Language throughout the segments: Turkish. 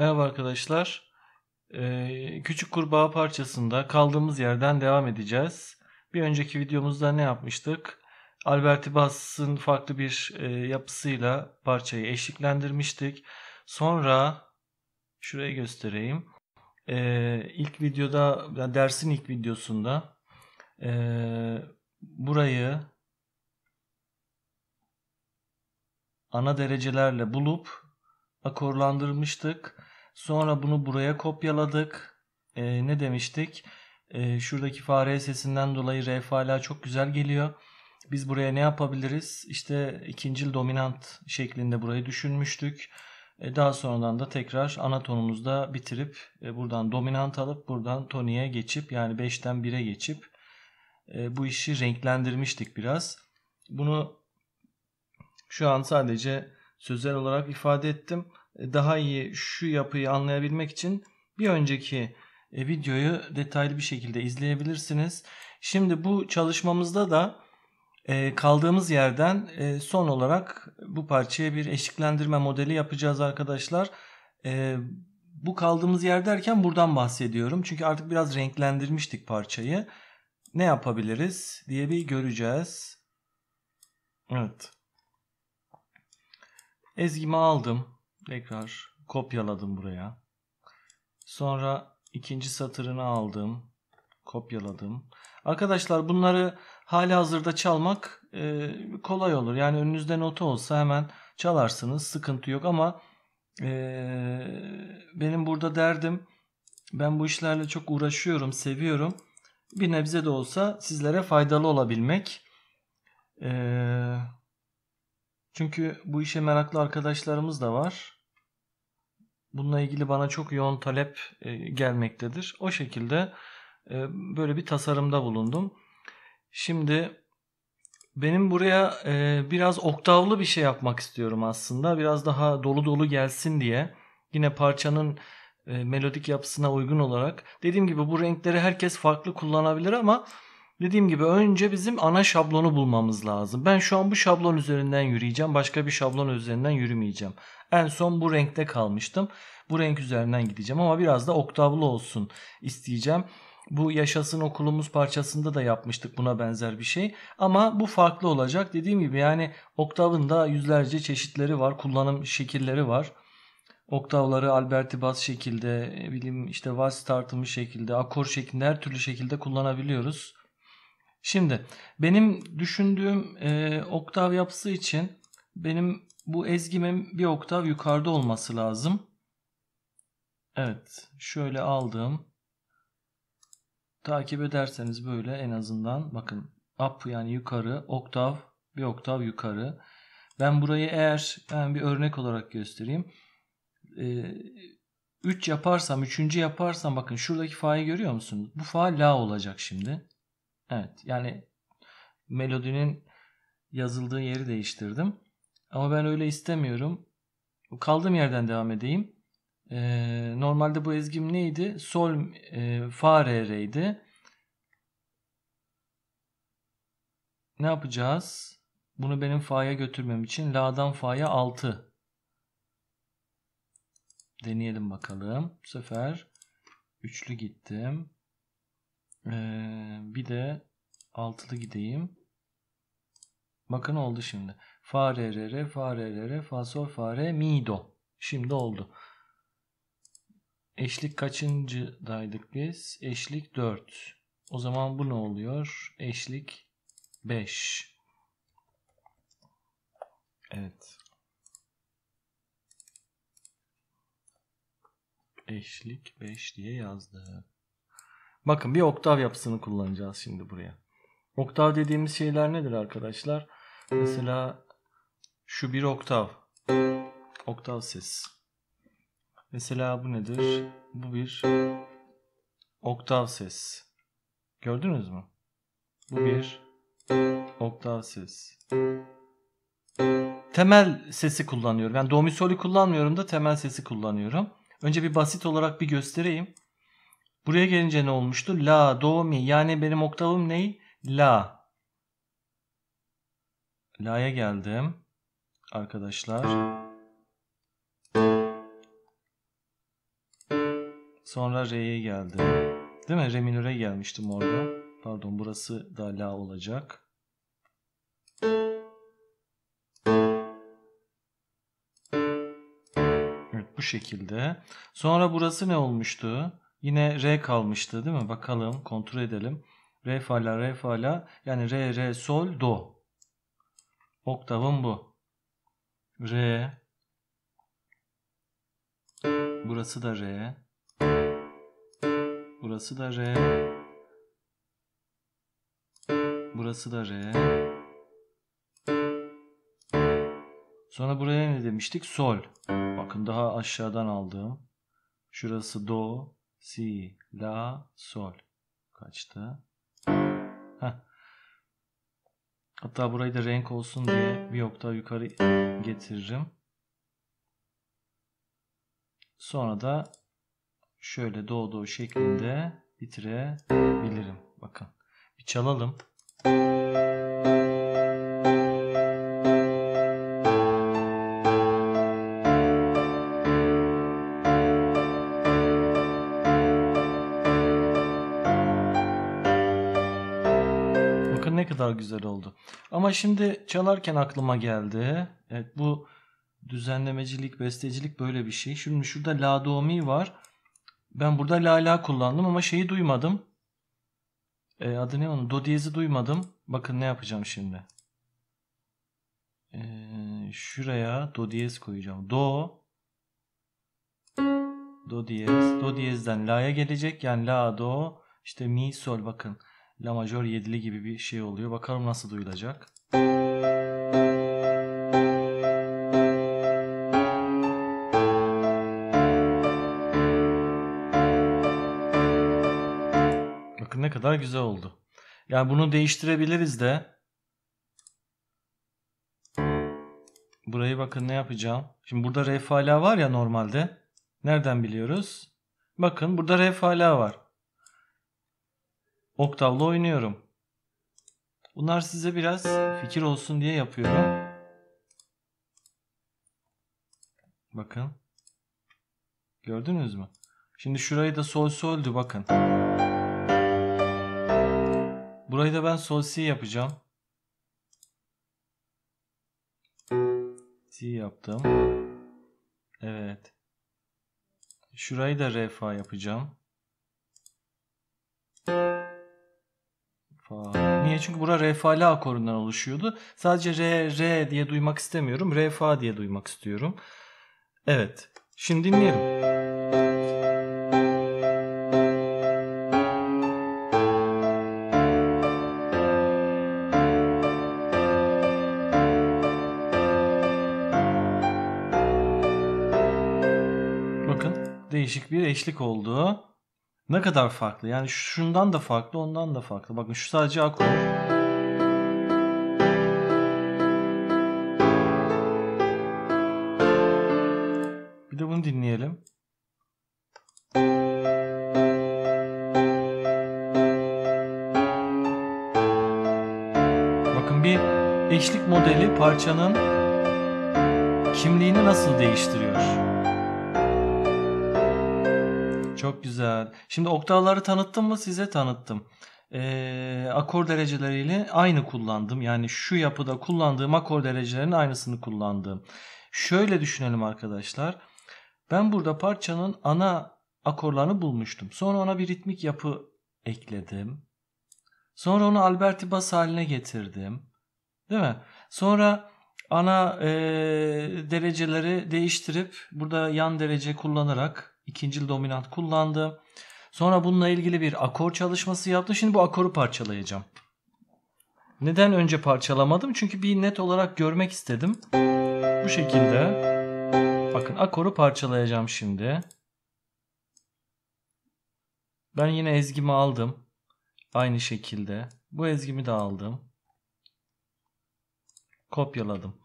Merhaba arkadaşlar. Ee, küçük kurbağa parçasında kaldığımız yerden devam edeceğiz. Bir önceki videomuzda ne yapmıştık? Alberti Bass'ın farklı bir e, yapısıyla parçayı eşliklendirmiştik. Sonra şurayı göstereyim. Ee, ilk videoda, yani dersin ilk videosunda e, burayı ana derecelerle bulup akorlandırmıştık. Sonra bunu buraya kopyaladık. Ee, ne demiştik? Ee, şuradaki fare sesinden dolayı re hala çok güzel geliyor. Biz buraya ne yapabiliriz? İşte ikincil dominant şeklinde burayı düşünmüştük. Ee, daha sonradan da tekrar ana tonumuzda bitirip e, buradan dominant alıp buradan toniğe geçip yani 5'ten 1'e geçip e, bu işi renklendirmiştik biraz. Bunu şu an sadece sözel olarak ifade ettim. E, daha iyi şu yapıyı anlayabilmek için bir önceki e, videoyu detaylı bir şekilde izleyebilirsiniz. Şimdi bu çalışmamızda da e, kaldığımız yerden son olarak bu parçaya bir eşliklendirme modeli yapacağız arkadaşlar. Bu kaldığımız yer derken buradan bahsediyorum. Çünkü artık biraz renklendirmiştik parçayı. Ne yapabiliriz diye bir göreceğiz. Evet. Ezgimi aldım. Tekrar kopyaladım buraya. Sonra ikinci satırını aldım. Kopyaladım. Arkadaşlar bunları hali hazırda çalmak e, kolay olur. Yani önünüzde nota olsa hemen çalarsınız. Sıkıntı yok ama e, benim burada derdim ben bu işlerle çok uğraşıyorum, seviyorum. Bir nebze de olsa sizlere faydalı olabilmek. Eee çünkü bu işe meraklı arkadaşlarımız da var. Bununla ilgili bana çok yoğun talep e, gelmektedir. O şekilde e, böyle bir tasarımda bulundum. Şimdi benim buraya e, biraz oktavlı bir şey yapmak istiyorum aslında. Biraz daha dolu dolu gelsin diye. Yine parçanın melodik yapısına uygun olarak. Dediğim gibi bu renkleri herkes farklı kullanabilir ama Dediğim gibi önce bizim ana şablonu bulmamız lazım. Ben şu an bu şablon üzerinden yürüyeceğim. Başka bir şablon üzerinden yürümeyeceğim. En son bu renkte kalmıştım. Bu renk üzerinden gideceğim ama biraz da oktavlı olsun isteyeceğim. Bu Yaşasın Okulumuz parçasında da yapmıştık buna benzer bir şey. Ama bu farklı olacak. Dediğim gibi yani oktavın da yüzlerce çeşitleri var. Kullanım şekilleri var. Oktavları Alberti bas şekilde, bileyim işte vals tartımı şekilde, akor şeklinde her türlü şekilde kullanabiliyoruz. Şimdi benim düşündüğüm e, oktav yapısı için benim bu ezgimin bir oktav yukarıda olması lazım. Evet şöyle aldım. Takip ederseniz böyle en azından bakın up yani yukarı oktav bir oktav yukarı. Ben burayı eğer ben bir örnek olarak göstereyim. 3 ee, yaparsam 3. yaparsam bakın şuradaki fa'yı görüyor musunuz? Bu fa la olacak şimdi. Evet yani melodinin yazıldığı yeri değiştirdim. Ama ben öyle istemiyorum. Kaldığım yerden devam edeyim. Ee, normalde bu ezgim neydi? Sol, e, fa, re, re'ydi. Ne yapacağız? Bunu benim fa'ya götürmem için la'dan fa'ya 6. Deneyelim bakalım. Bu sefer üçlü gittim. Ee, bir de altılı gideyim. Bakın oldu şimdi. Fa re re re fa re re re fa sol fa re mi do. Şimdi oldu. Eşlik kaçıncıdaydık biz? Eşlik 4. O zaman bu ne oluyor? Eşlik 5. Evet. Eşlik 5 diye yazdı. Bakın bir oktav yapısını kullanacağız şimdi buraya. Oktav dediğimiz şeyler nedir arkadaşlar? Mesela şu bir oktav. Oktav ses. Mesela bu nedir? Bu bir oktav ses. Gördünüz mü? Bu bir oktav ses. Temel sesi kullanıyorum. Yani do mi soli kullanmıyorum da temel sesi kullanıyorum. Önce bir basit olarak bir göstereyim. Buraya gelince ne olmuştu? La, do, mi. Yani benim oktavım ne? La. La'ya geldim. Arkadaşlar. Sonra re'ye geldim. Değil mi? Re minöre gelmiştim orada. Pardon burası da la olacak. Evet bu şekilde. Sonra burası ne olmuştu? Yine re kalmıştı değil mi? Bakalım kontrol edelim. Re fa la re fa la yani re re sol do. Oktavım bu. Re. Burası da re. Burası da re. Burası da re. Sonra buraya ne demiştik? Sol. Bakın daha aşağıdan aldığım. Şurası do, si, la, sol. Kaçtı? Heh. Hatta burayı da renk olsun diye bir oktav yukarı getiririm. Sonra da şöyle do do şeklinde bitirebilirim. Bakın bir çalalım. Güzel oldu. Ama şimdi çalarken aklıma geldi. Evet bu düzenlemecilik, bestecilik böyle bir şey. Şimdi şurada la do mi var. Ben burada la la kullandım ama şeyi duymadım. E, adı ne onun? Do diyezi duymadım. Bakın ne yapacağım şimdi. E, şuraya do diyez koyacağım. Do Do diyez. Do diyezden la'ya gelecek. Yani la do işte mi sol bakın. La majör yedili gibi bir şey oluyor. Bakalım nasıl duyulacak. Bakın ne kadar güzel oldu. Yani bunu değiştirebiliriz de. Burayı bakın ne yapacağım. Şimdi burada re fa la var ya normalde. Nereden biliyoruz? Bakın burada re fa la var. Oktavla oynuyorum. Bunlar size biraz fikir olsun diye yapıyorum. Bakın. Gördünüz mü? Şimdi şurayı da sol soldü bakın. Burayı da ben sol si yapacağım. Si yaptım. Evet. Şurayı da re fa yapacağım. Niye? Çünkü bura re fa la akorundan oluşuyordu. Sadece re re diye duymak istemiyorum. Re fa diye duymak istiyorum. Evet. Şimdi dinleyelim. Bakın değişik bir eşlik oldu. Ne kadar farklı. Yani şundan da farklı, ondan da farklı. Bakın şu sadece akor. Bir de bunu dinleyelim. Bakın bir eşlik modeli parçanın kimliğini nasıl değiştiriyor? Çok güzel. Şimdi oktavları tanıttım mı size tanıttım. Ee, akor dereceleriyle aynı kullandım. Yani şu yapıda kullandığım akor derecelerinin aynısını kullandım. Şöyle düşünelim arkadaşlar. Ben burada parçanın ana akorlarını bulmuştum. Sonra ona bir ritmik yapı ekledim. Sonra onu Alberti bas haline getirdim. Değil mi? Sonra ana e, dereceleri değiştirip burada yan derece kullanarak ikincil dominant kullandım. Sonra bununla ilgili bir akor çalışması yaptım. Şimdi bu akoru parçalayacağım. Neden önce parçalamadım? Çünkü bir net olarak görmek istedim. Bu şekilde. Bakın akoru parçalayacağım şimdi. Ben yine ezgimi aldım. Aynı şekilde. Bu ezgimi de aldım. Kopyaladım.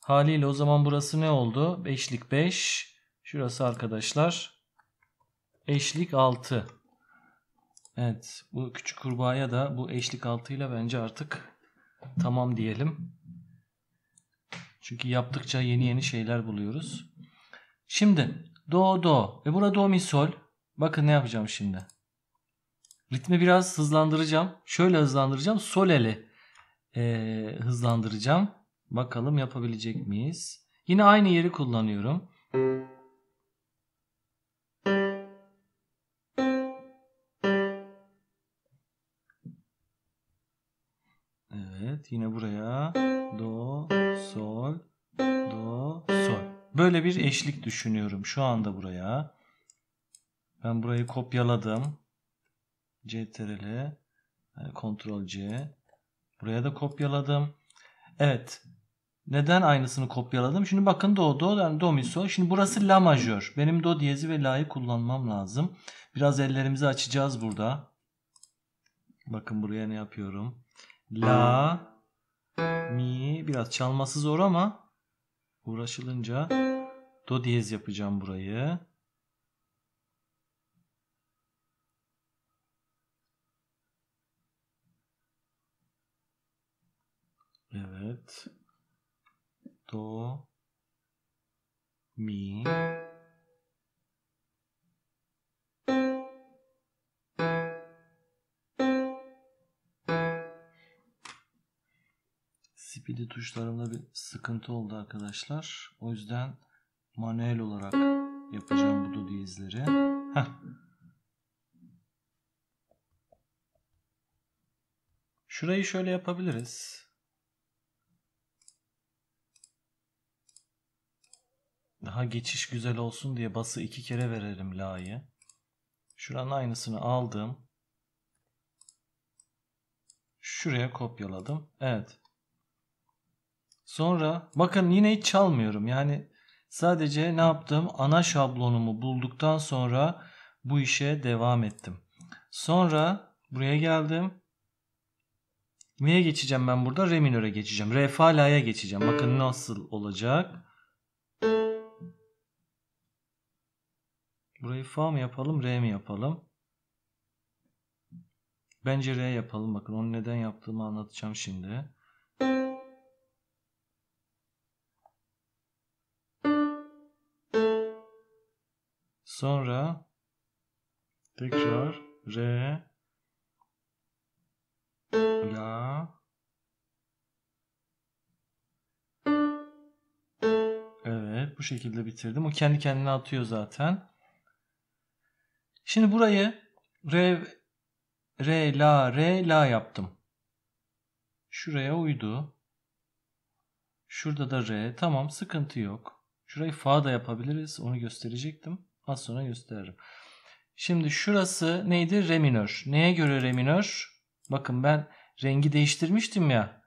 Haliyle o zaman burası ne oldu? Beşlik 5. Şurası arkadaşlar. Eşlik 6. Evet. Bu küçük kurbağaya da bu eşlik 6 ile bence artık tamam diyelim. Çünkü yaptıkça yeni yeni şeyler buluyoruz. Şimdi do do ve burada do mi sol. Bakın ne yapacağım şimdi. Ritmi biraz hızlandıracağım. Şöyle hızlandıracağım. Sol eli e, hızlandıracağım. Bakalım yapabilecek miyiz? Yine aynı yeri kullanıyorum. Yine buraya do sol do sol. Böyle bir eşlik düşünüyorum şu anda buraya. Ben burayı kopyaladım. CTRL yani Ctrl C. Buraya da kopyaladım. Evet. Neden aynısını kopyaladım? Şimdi bakın do do yani do mi sol. Şimdi burası la majör. Benim do diyezi ve la'yı kullanmam lazım. Biraz ellerimizi açacağız burada. Bakın buraya ne yapıyorum? La mi biraz çalması zor ama uğraşılınca do diyez yapacağım burayı. Evet. Do mi Speedy tuşlarımda bir sıkıntı oldu arkadaşlar. O yüzden manuel olarak yapacağım bu do diyezleri. Heh. Şurayı şöyle yapabiliriz. Daha geçiş güzel olsun diye bası iki kere verelim la'yı. Şuranın aynısını aldım. Şuraya kopyaladım. Evet. Sonra bakın yine hiç çalmıyorum. Yani sadece ne yaptım? Ana şablonumu bulduktan sonra bu işe devam ettim. Sonra buraya geldim. Neye geçeceğim ben burada? Re minöre geçeceğim. Re fa la'ya geçeceğim. Bakın nasıl olacak. Burayı fa mı yapalım, re mi yapalım? Bence re yapalım. Bakın onu neden yaptığımı anlatacağım şimdi. Sonra tekrar re la Evet bu şekilde bitirdim. O kendi kendine atıyor zaten. Şimdi burayı re re la re la yaptım. Şuraya uydu. Şurada da re. Tamam sıkıntı yok. Şurayı fa da yapabiliriz. Onu gösterecektim. Az sonra gösteririm. Şimdi şurası neydi? Re minör. Neye göre re minör? Bakın ben rengi değiştirmiştim ya.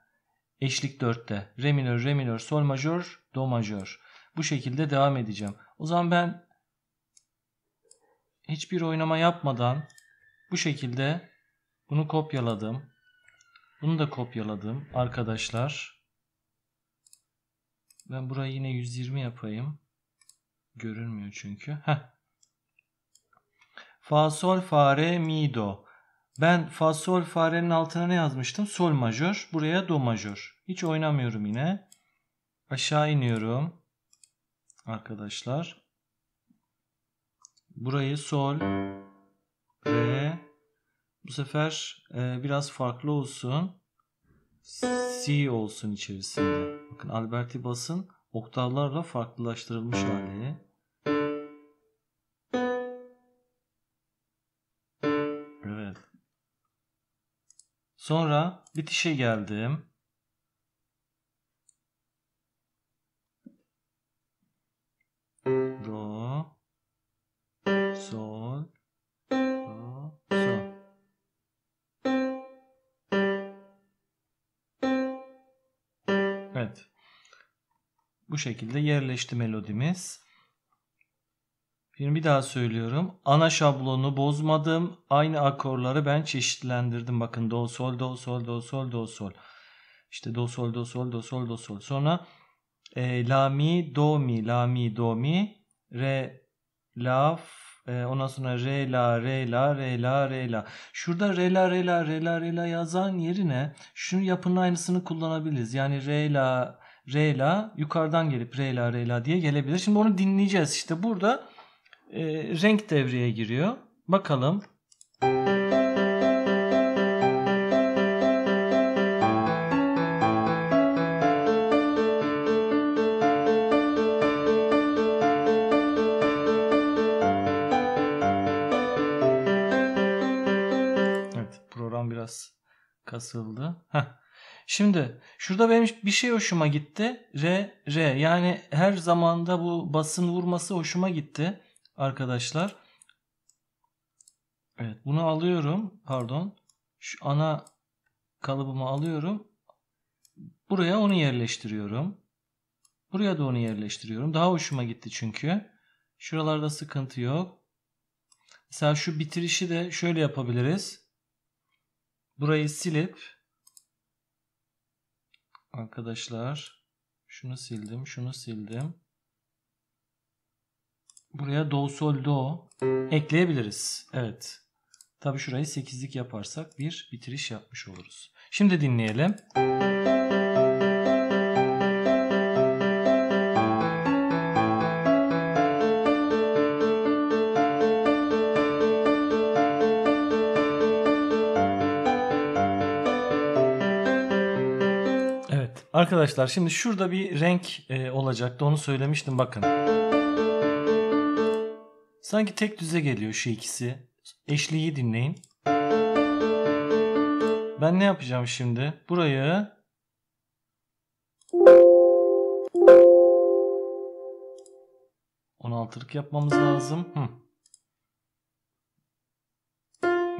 Eşlik 4'te. Re minör, re minör, sol majör, do majör. Bu şekilde devam edeceğim. O zaman ben hiçbir oynama yapmadan bu şekilde bunu kopyaladım. Bunu da kopyaladım arkadaşlar. Ben burayı yine 120 yapayım. Görünmüyor çünkü. Heh. Fa sol fa re mi do. Ben fa sol fa re'nin altına ne yazmıştım? Sol majör. Buraya do majör. Hiç oynamıyorum yine. Aşağı iniyorum. Arkadaşlar. Burayı sol re bu sefer e, biraz farklı olsun. C olsun içerisinde. Bakın Alberti basın oktavlarla farklılaştırılmış hali. Evet. Sonra bitişe geldim. Bu şekilde yerleşti melodimiz. Şimdi bir daha söylüyorum. Ana şablonu bozmadım. Aynı akorları ben çeşitlendirdim. Bakın do sol do sol do sol do sol. İşte do sol do sol do sol do sol. Sonra e, la mi do mi la mi do mi re la e, ondan sonra re la re la re la re la. Şurada re la re la re la re la yazan yerine şunu yapının aynısını kullanabiliriz. Yani re la re la yukarıdan gelip re la re la diye gelebilir. Şimdi onu dinleyeceğiz. İşte burada e, renk devreye giriyor. Bakalım. Evet program biraz kasıldı. Heh. Şimdi şurada benim bir şey hoşuma gitti. R, R yani her zamanda bu basın vurması hoşuma gitti arkadaşlar. Evet bunu alıyorum. Pardon. Şu ana kalıbımı alıyorum. Buraya onu yerleştiriyorum. Buraya da onu yerleştiriyorum. Daha hoşuma gitti çünkü. Şuralarda sıkıntı yok. Mesela şu bitirişi de şöyle yapabiliriz. Burayı silip arkadaşlar şunu sildim, şunu sildim. Buraya do sol do ekleyebiliriz. Evet. Tabi şurayı 8'lik yaparsak bir bitiriş yapmış oluruz. Şimdi dinleyelim. Arkadaşlar şimdi şurada bir renk e, olacaktı onu söylemiştim bakın. Sanki tek düze geliyor şu ikisi. Eşliği dinleyin. Ben ne yapacağım şimdi? Burayı altılık yapmamız lazım. Hı.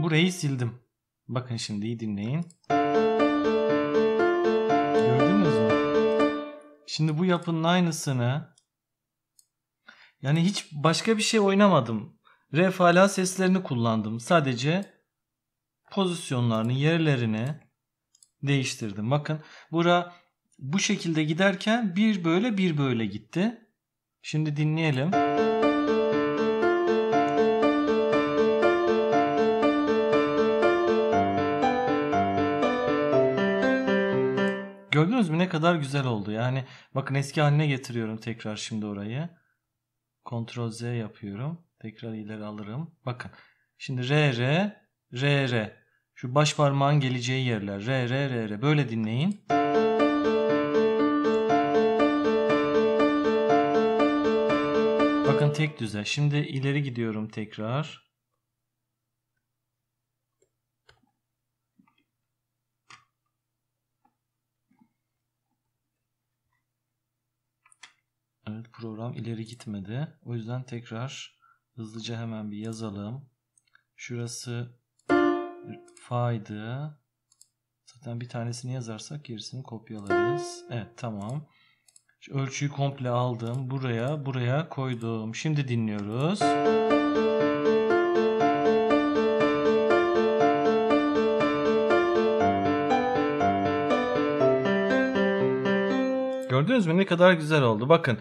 Burayı sildim. Bakın şimdi iyi dinleyin. Gördünüz mü? Şimdi bu yapının aynısını yani hiç başka bir şey oynamadım. Re fa la seslerini kullandım. Sadece pozisyonlarını, yerlerini değiştirdim. Bakın bura bu şekilde giderken bir böyle bir böyle gitti. Şimdi dinleyelim. Gördünüz mü ne kadar güzel oldu. Yani bakın eski haline getiriyorum tekrar şimdi orayı. Ctrl Z yapıyorum. Tekrar ileri alırım. Bakın. Şimdi R R R R. Şu baş parmağın geleceği yerler. R R R R. Böyle dinleyin. Bakın tek düze. Şimdi ileri gidiyorum tekrar. Evet program ileri gitmedi. O yüzden tekrar hızlıca hemen bir yazalım. Şurası fa'ydı. Zaten bir tanesini yazarsak gerisini kopyalarız. Evet tamam. Şu ölçüyü komple aldım. Buraya buraya koydum. Şimdi dinliyoruz. Gördünüz mü ne kadar güzel oldu. Bakın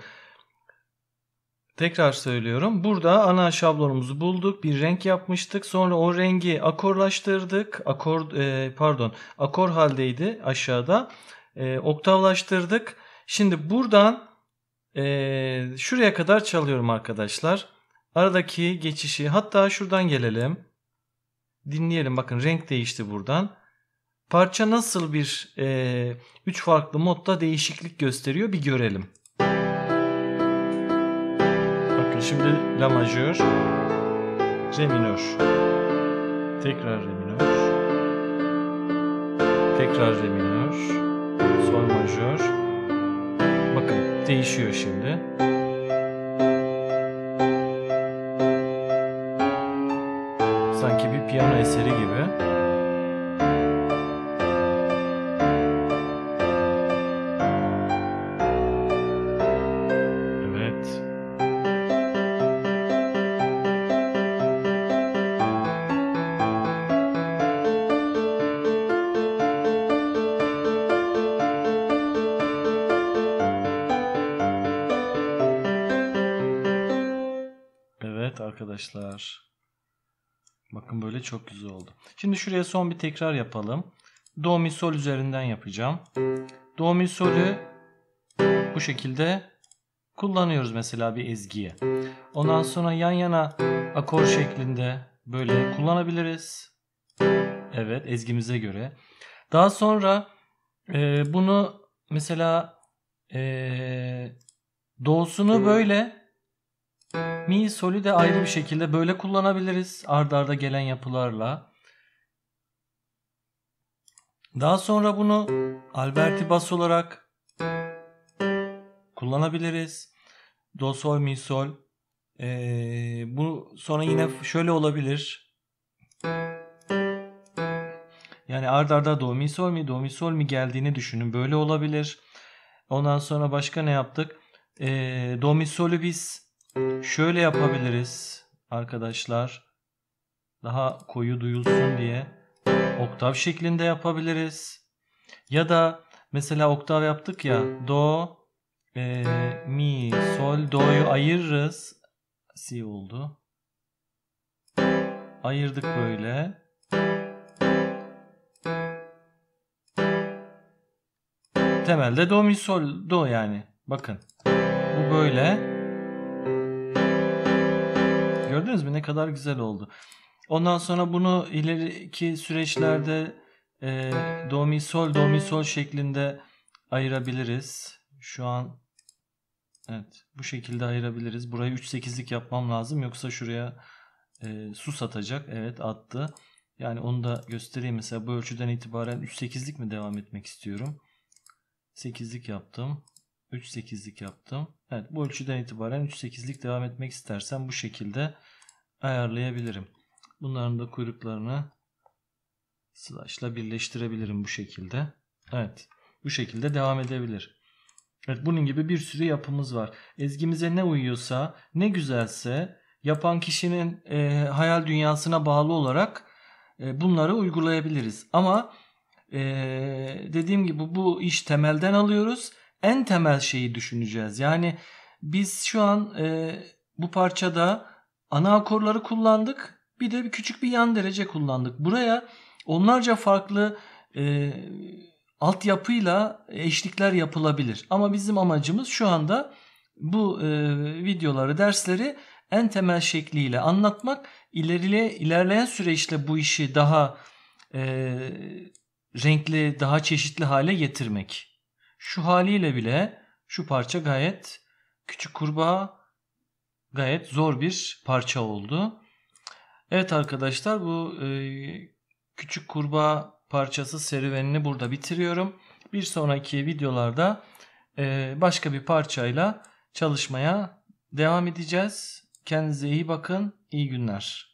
Tekrar söylüyorum. Burada ana şablonumuzu bulduk. Bir renk yapmıştık. Sonra o rengi akorlaştırdık. Akor e, pardon, akor haldeydi aşağıda. E, oktavlaştırdık. Şimdi buradan e, şuraya kadar çalıyorum arkadaşlar. Aradaki geçişi hatta şuradan gelelim. Dinleyelim. Bakın renk değişti buradan. Parça nasıl bir e, üç farklı modda değişiklik gösteriyor bir görelim. Şimdi La majör, Re minör. Tekrar Re minör. Tekrar Re minör. Sol majör. Bakın değişiyor şimdi. Sanki bir piyano eseri gibi. Arkadaşlar. Bakın böyle çok güzel oldu. Şimdi şuraya son bir tekrar yapalım. Do mi sol üzerinden yapacağım. Do mi solü bu şekilde kullanıyoruz mesela bir ezgiye. Ondan sonra yan yana akor şeklinde böyle kullanabiliriz. Evet ezgimize göre. Daha sonra e, bunu mesela e, do'sunu böyle mi solü de ayrı bir şekilde böyle kullanabiliriz. Ardarda arda gelen yapılarla. Daha sonra bunu Alberti bas olarak kullanabiliriz. Do sol mi sol. Ee, bu sonra yine şöyle olabilir. Yani ard arda do mi sol mi do mi sol mi geldiğini düşünün. Böyle olabilir. Ondan sonra başka ne yaptık? Ee, do mi solü biz şöyle yapabiliriz arkadaşlar. Daha koyu duyulsun diye. Oktav şeklinde yapabiliriz. Ya da mesela oktav yaptık ya. Do, e, mi, sol, do'yu ayırırız. Si oldu. Ayırdık böyle. Temelde do, mi, sol, do yani. Bakın. Bu böyle. Gördünüz mü ne kadar güzel oldu. Ondan sonra bunu ileriki süreçlerde e, do mi sol do mi sol şeklinde ayırabiliriz. Şu an evet bu şekilde ayırabiliriz. Burayı 3-8'lik yapmam lazım yoksa şuraya e, su satacak. Evet attı. Yani onu da göstereyim. Mesela bu ölçüden itibaren 3-8'lik mi devam etmek istiyorum? 8'lik yaptım. 3-8'lik yaptım. Evet bu ölçüden itibaren 3-8'lik devam etmek istersem bu şekilde ayarlayabilirim. Bunların da kuyruklarını slash'la birleştirebilirim bu şekilde. Evet. Bu şekilde devam edebilir. Evet bunun gibi bir sürü yapımız var. Ezgimize ne uyuyorsa, ne güzelse yapan kişinin e, hayal dünyasına bağlı olarak e, bunları uygulayabiliriz. Ama e, dediğim gibi bu iş temelden alıyoruz. En temel şeyi düşüneceğiz. Yani biz şu an e, bu parçada ana akorları kullandık. Bir de bir küçük bir yan derece kullandık. Buraya onlarca farklı e, altyapıyla eşlikler yapılabilir. Ama bizim amacımız şu anda bu e, videoları, dersleri en temel şekliyle anlatmak, ilerile, ilerleyen süreçte bu işi daha e, renkli, daha çeşitli hale getirmek. Şu haliyle bile şu parça gayet küçük kurbağa gayet zor bir parça oldu. Evet arkadaşlar bu e, küçük kurbağa parçası serüvenini burada bitiriyorum. Bir sonraki videolarda e, başka bir parçayla çalışmaya devam edeceğiz. Kendinize iyi bakın. İyi günler.